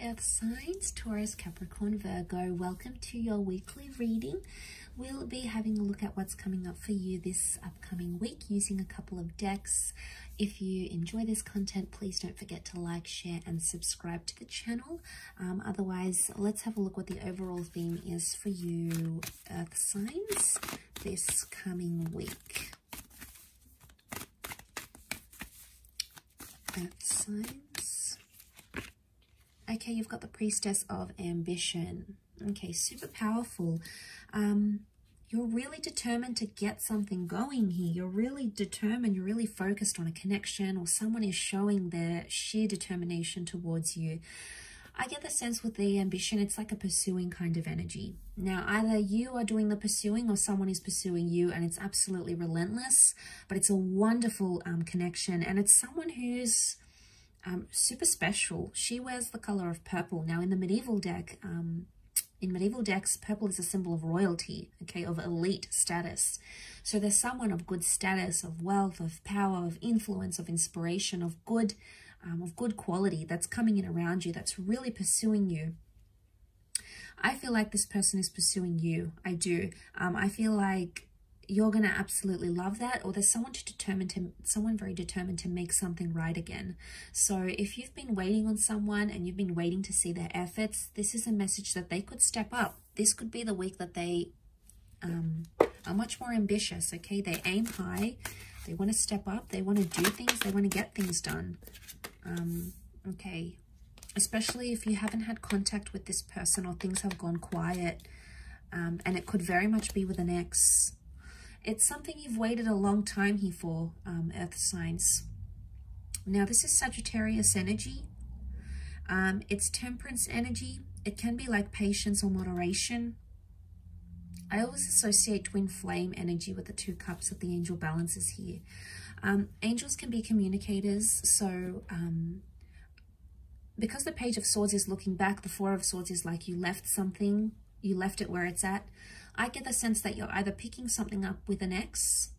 Earth signs, Taurus, Capricorn, Virgo. Welcome to your weekly reading. We'll be having a look at what's coming up for you this upcoming week using a couple of decks. If you enjoy this content, please don't forget to like, share and subscribe to the channel. Um, otherwise, let's have a look what the overall theme is for you Earth signs this coming week. Earth signs. Okay, you've got the Priestess of Ambition. Okay, super powerful. Um, you're really determined to get something going here. You're really determined, you're really focused on a connection or someone is showing their sheer determination towards you. I get the sense with the ambition, it's like a pursuing kind of energy. Now, either you are doing the pursuing or someone is pursuing you and it's absolutely relentless, but it's a wonderful um, connection and it's someone who's um, super special. She wears the color of purple. Now, in the medieval deck, um, in medieval decks, purple is a symbol of royalty, okay, of elite status. So there's someone of good status, of wealth, of power, of influence, of inspiration, of good, um, of good quality that's coming in around you, that's really pursuing you. I feel like this person is pursuing you. I do. Um, I feel like you're going to absolutely love that or there's someone to determine to someone very determined to make something right again. So if you've been waiting on someone and you've been waiting to see their efforts this is a message that they could step up. This could be the week that they um, are much more ambitious okay? They aim high they want to step up they want to do things they want to get things done um, okay? Especially if you haven't had contact with this person or things have gone quiet um, and it could very much be with an ex it's something you've waited a long time here for, um, Earth signs. Now, this is Sagittarius energy. Um, it's temperance energy. It can be like patience or moderation. I always associate twin flame energy with the two cups of the angel balances here. Um, angels can be communicators, so um, because the page of swords is looking back, the four of swords is like you left something, you left it where it's at. I get the sense that you're either picking something up with an ex,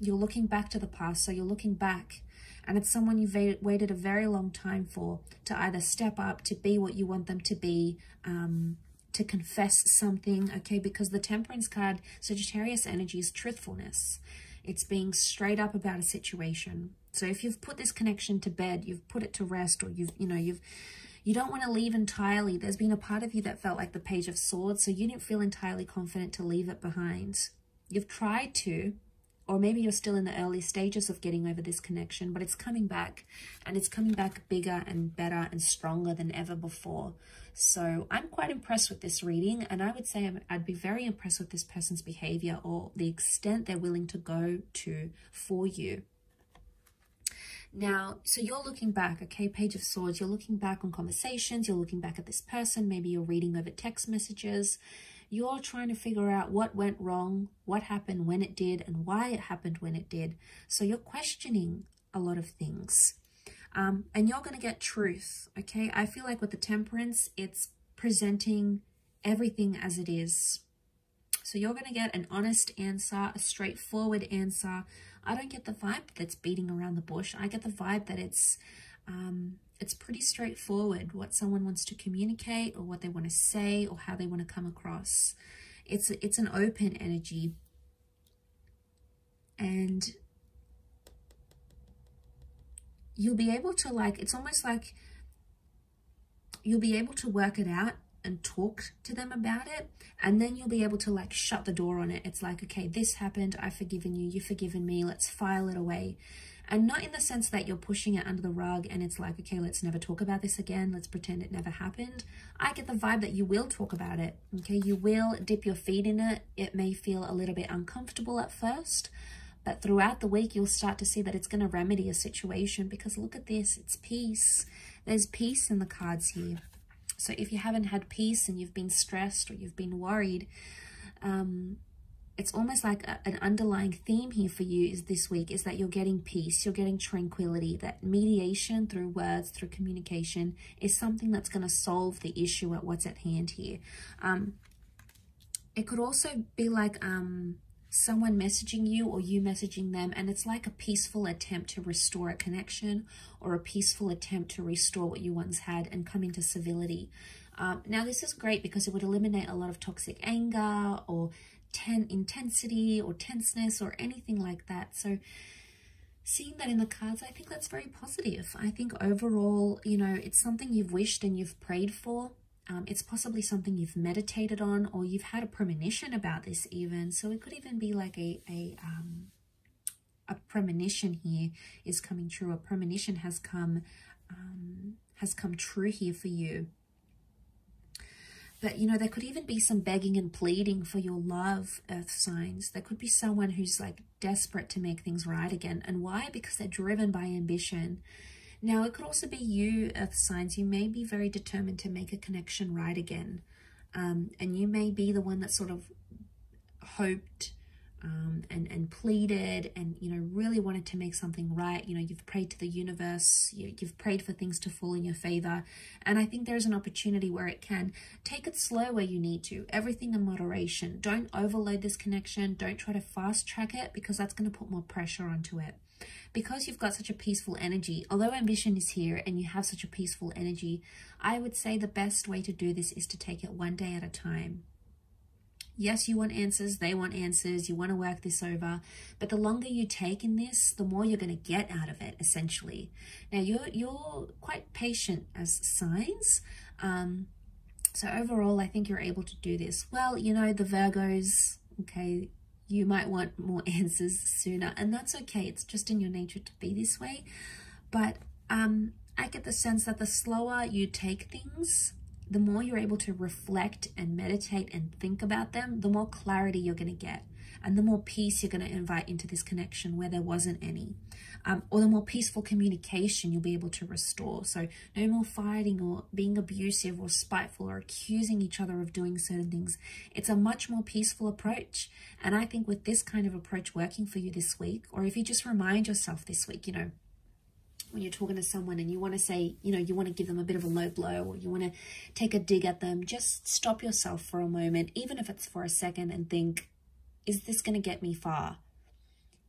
you're looking back to the past, so you're looking back, and it's someone you've waited a very long time for to either step up, to be what you want them to be, um, to confess something, okay? Because the Temperance card, Sagittarius energy is truthfulness. It's being straight up about a situation. So if you've put this connection to bed, you've put it to rest, or you've, you know, you've you don't want to leave entirely. There's been a part of you that felt like the Page of Swords, so you didn't feel entirely confident to leave it behind. You've tried to, or maybe you're still in the early stages of getting over this connection, but it's coming back, and it's coming back bigger and better and stronger than ever before. So I'm quite impressed with this reading, and I would say I'd be very impressed with this person's behavior or the extent they're willing to go to for you. Now, so you're looking back, okay, Page of Swords, you're looking back on conversations, you're looking back at this person, maybe you're reading over text messages, you're trying to figure out what went wrong, what happened when it did, and why it happened when it did. So you're questioning a lot of things. Um, and you're going to get truth, okay? I feel like with the temperance, it's presenting everything as it is. So you're going to get an honest answer, a straightforward answer, I don't get the vibe that's beating around the bush. I get the vibe that it's um, it's pretty straightforward what someone wants to communicate or what they want to say or how they want to come across. It's it's an open energy, and you'll be able to like. It's almost like you'll be able to work it out and talk to them about it and then you'll be able to like shut the door on it. It's like okay this happened. I've forgiven you. You've forgiven me. Let's file it away. And not in the sense that you're pushing it under the rug and it's like okay let's never talk about this again. Let's pretend it never happened. I get the vibe that you will talk about it okay? You will dip your feet in it. It may feel a little bit uncomfortable at first but throughout the week you'll start to see that it's going to remedy a situation because look at this. It's peace. There's peace in the cards here so if you haven't had peace and you've been stressed or you've been worried, um, it's almost like a, an underlying theme here for you is this week is that you're getting peace, you're getting tranquility, that mediation through words, through communication is something that's going to solve the issue at what's at hand here. Um, it could also be like um, someone messaging you or you messaging them and it's like a peaceful attempt to restore a connection or a peaceful attempt to restore what you once had and come into civility. Um, now this is great because it would eliminate a lot of toxic anger or ten intensity or tenseness or anything like that. So seeing that in the cards, I think that's very positive. I think overall, you know, it's something you've wished and you've prayed for. Um, it's possibly something you've meditated on or you've had a premonition about this even. So it could even be like a, a, um, a premonition here is coming true. A premonition has come, um, has come true here for you. But, you know, there could even be some begging and pleading for your love, earth signs. There could be someone who's like desperate to make things right again. And why? Because they're driven by ambition. Now, it could also be you, earth signs. You may be very determined to make a connection right again. Um, and you may be the one that sort of hoped um, and, and pleaded and, you know, really wanted to make something right. You know, you've prayed to the universe, you, you've prayed for things to fall in your favor. And I think there's an opportunity where it can. Take it slow where you need to, everything in moderation. Don't overload this connection. Don't try to fast track it because that's going to put more pressure onto it. Because you've got such a peaceful energy, although ambition is here and you have such a peaceful energy, I would say the best way to do this is to take it one day at a time. Yes, you want answers, they want answers, you want to work this over, but the longer you take in this, the more you're going to get out of it, essentially. Now, you're, you're quite patient as signs, um, so overall, I think you're able to do this. Well, you know, the Virgos, okay, you might want more answers sooner, and that's okay. It's just in your nature to be this way. But um, I get the sense that the slower you take things, the more you're able to reflect and meditate and think about them, the more clarity you're going to get and the more peace you're going to invite into this connection where there wasn't any. Um, or the more peaceful communication you'll be able to restore. So no more fighting or being abusive or spiteful or accusing each other of doing certain things. It's a much more peaceful approach. And I think with this kind of approach working for you this week, or if you just remind yourself this week, you know, when you're talking to someone and you want to say, you know, you want to give them a bit of a low blow or you want to take a dig at them, just stop yourself for a moment, even if it's for a second, and think, is this going to get me far?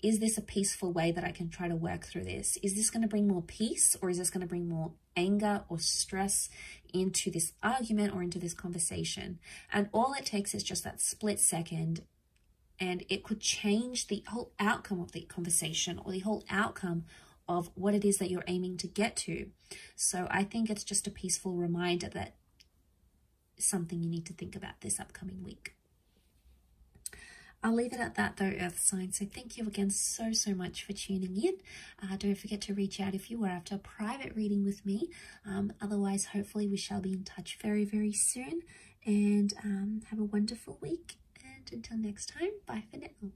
Is this a peaceful way that I can try to work through this? Is this going to bring more peace or is this going to bring more anger or stress into this argument or into this conversation? And all it takes is just that split second and it could change the whole outcome of the conversation or the whole outcome of what it is that you're aiming to get to. So I think it's just a peaceful reminder that something you need to think about this upcoming week. I'll leave it at that though, Earth sign. So thank you again so, so much for tuning in. Uh, don't forget to reach out if you are after a private reading with me. Um, otherwise, hopefully we shall be in touch very, very soon. And um, have a wonderful week. And until next time, bye for now.